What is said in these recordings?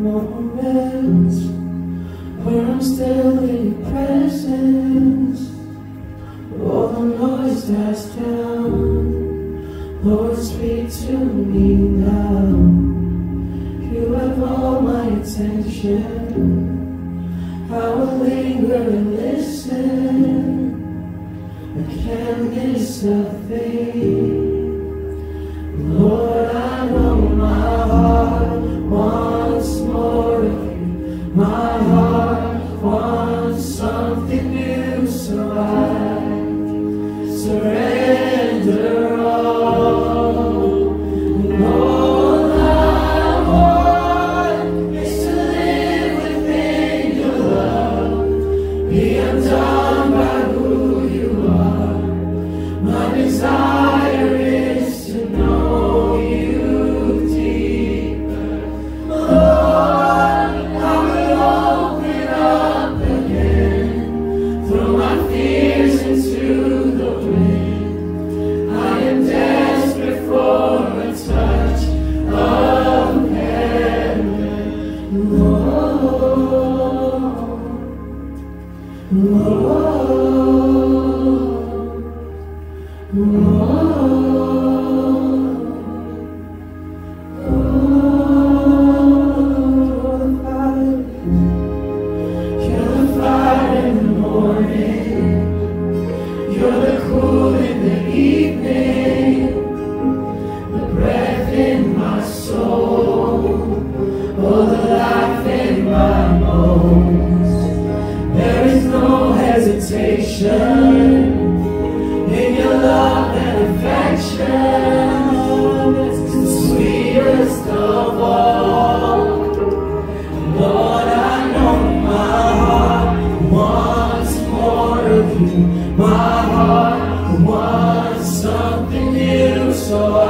moments where I'm still in your presence. All the noise dies down. Lord, speak to me now. You have all my attention. I will linger and listen. I can't miss a thing. in your love and affection. Oh, the sweetest of all. Lord, I know my heart wants more of you. My heart wants something new, so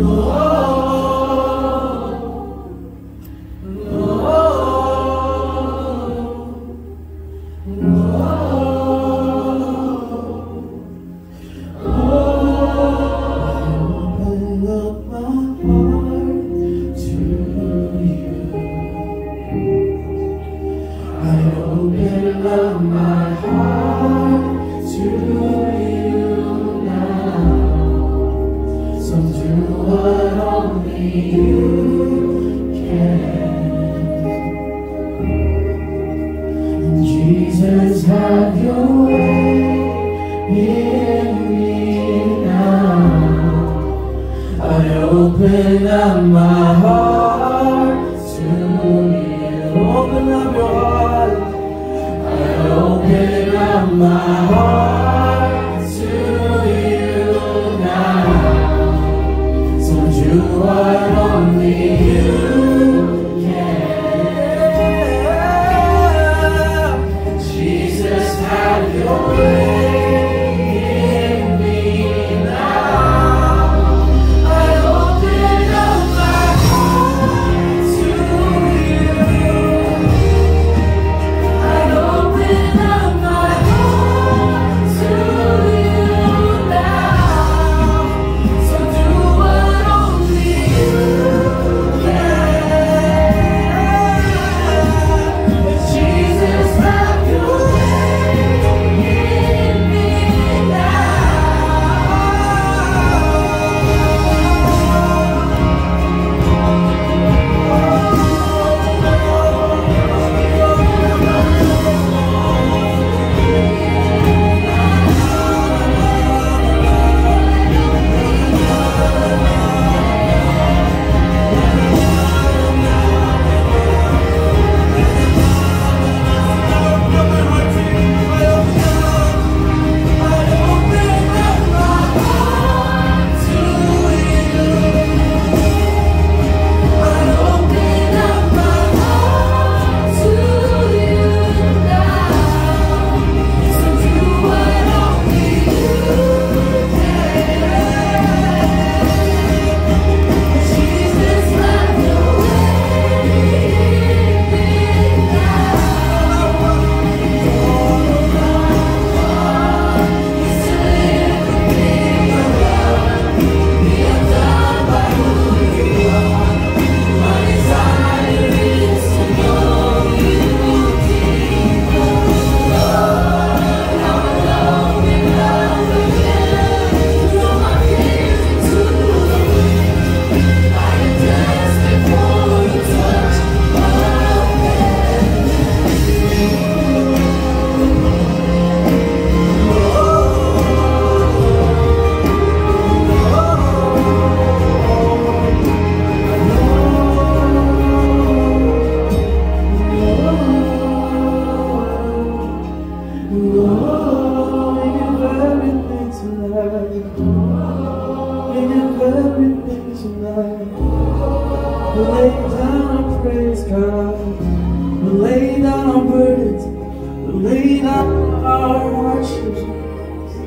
Oh. my heart.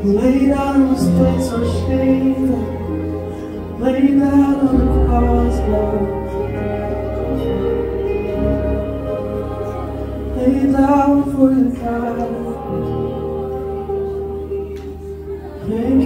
Lay down our mistakes, our shame. God. Lay down on the cross, God. Lay down for you, God. Jesus.